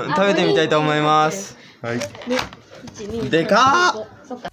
うん食べてみたいと思います。はい。でかっ。そっか。